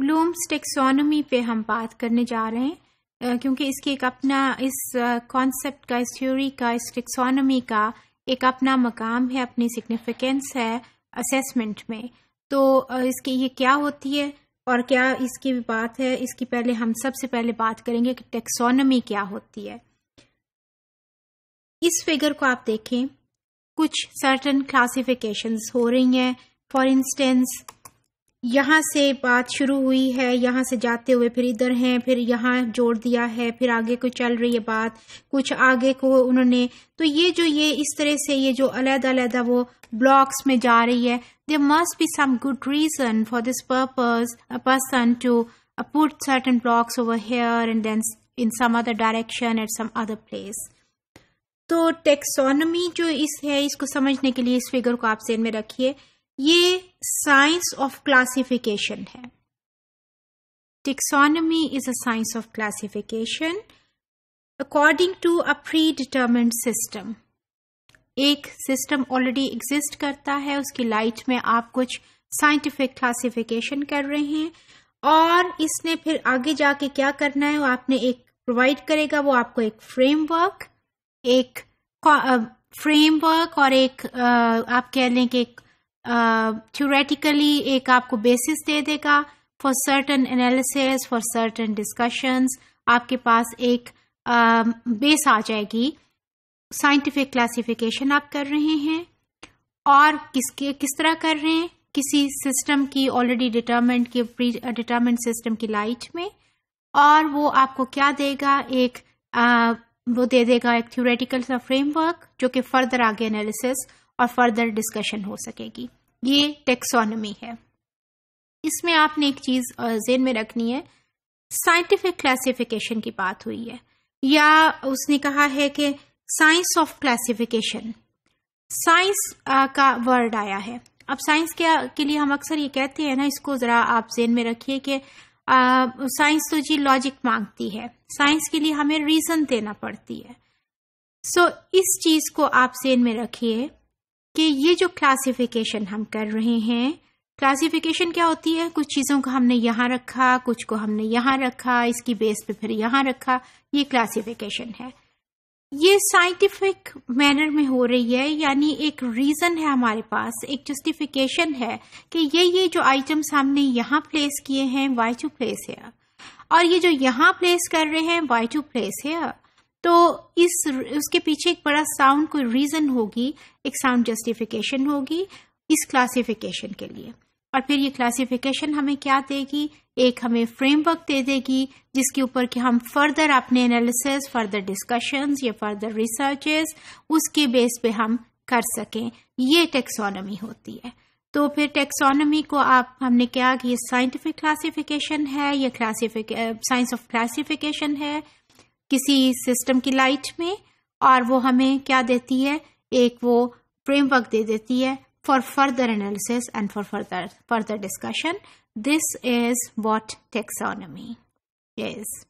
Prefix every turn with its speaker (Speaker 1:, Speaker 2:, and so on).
Speaker 1: Blooms taxonomy पे हम बात करने जा रहे हैं क्योंकि इसकी एक अपना, इस कॉन्सेप्ट का, इस थ्योरी का, इस टेक्सोनोमी का एक अपना मकाम है, अपनी सिग्निफिकेंस है असेसमेंट में। तो इसकी ये क्या होती है और क्या इसकी भी बात है, इसकी पहले हम सबसे पहले बात करेंगे कि टेक्सोनमी क्या होती है। इस फिगर को आप देखें, कुछ सर्टन क्लासिफिकेशंस हो रही हैं। फॉर इंस्टेंस यहाँ से बात शुरू हुई है, यहाँ से जाते हुए फिर इधर हैं, फिर यहाँ जोड़ दिया है, फिर आगे को चल रही है बात, कुछ आगे को उन्होंने तो ये जो, ये इस तरह से ये जो अलहदा अलहदा वो ब्लॉक्स में जा रही है, there must be some good reason for this purpose a person to put certain blocks over here and then in some other direction at some other place. तो टेक्सोनमी जो इस है, इसको समझने के लिए इस फिगर को आप जेन में रखिए। ये साइंस ऑफ़ क्लासिफिकेशन है। Taxonomy is a science of classification according to a predetermined system एक सिस्टम ऑलरेडी एग्जिस्ट करता है, उसकी लाइट में आप कुछ साइंटिफिक क्लासिफिकेशन कर रहे हैं और इसने फिर आगे जाके क्या करना है, वो आपने एक प्रोवाइड करेगा, वो आपको एक फ्रेमवर्क एक फ्रेमवर्क और एक आप कह लें कि एक थ्योरेटिकली uh, एक आपको बेसिस दे देगा for certain analysis for certain discussions आपके पास एक बेस uh, आ जाएगी। साइंटिफिक क्लासिफिकेशन आप कर रहे हैं और किसके किस तरह कर रहे हैं? किसी सिस्टम की ऑलरेडी डिटर्मेंट की प्री डिटर्मेंट सिस्टम की लाइट में और वो आपको क्या देगा? एक आ, वो दे देगा एक थ्योरेटिकल सा फ्रेमवर्क जो कि फर्दर आगे एनालिसिस और फर्दर डिस्कशन हो सकेगी। ये टेक्सोनमी है। इसमें आपने एक चीज़ जेन में रखनी है। साइंटिफिक क्लासिफिकेशन की बात हुई है। या उसने कहा है कि साइंस ऑफ़ क्लासिफिकेशन साइंस का वर्ड आया है। अब साइंस के, के लिए हम अक्सर ये कहते हैं ना इसको जरा आप जेन में रखिए कि साइंस तो जी लॉजिक मांगती है। साइंस के लिए हमें रीजन देना पड़ती है। सो so, इस चीज़ को आप जेन में रखिए। कि ये जो क्लासिफिकेशन हम कर रहे हैं क्लासिफिकेशन क्या होती है? कुछ चीज़ों को हमने यहाँ रखा, कुछ को हमने यहाँ रखा, इसकी बेस पे फिर यहाँ रखा, ये क्लासिफिकेशन है। ये साइंटिफिक मैनर में हो रही है, यानी एक रीजन है हमारे पास, एक जस्टिफिकेशन है कि ये ये जो आइटम्स हमने यहाँ प्लेस किए हैं वाई टू प्लेस है और ये जो यहाँ प्लेस कर रहे हैं वाई टू प्लेस है तो इस उसके पीछे एक बड़ा साउंड कोई रीजन होगी, एक साउंड जस्टिफिकेशन होगी इस क्लासिफिकेशन के लिए। और फिर ये क्लासिफिकेशन हमें क्या देगी? एक हमें फ्रेमवर्क दे देगी, जिसके ऊपर कि हम फर्दर अपने एनालिसिस फर्दर डिस्कशंस या फर्दर रिसर्चेस उसके बेस पे हम कर सकें। ये टेक्सोनॉमी होती है। तो फिर टेक्सोनॉमी को आप, हमने क्या कि ये साइंटिफिक क्लासिफिकेशन है, या क्लासिफिक साइंस ऑफ़ क्लासिफिकेशन है। किसी सिस्टम की लाइट में और वो हमें क्या देती है? एक वो फ्रेमवर्क दे देती है for further analysis and for further further discussion this is what taxonomy is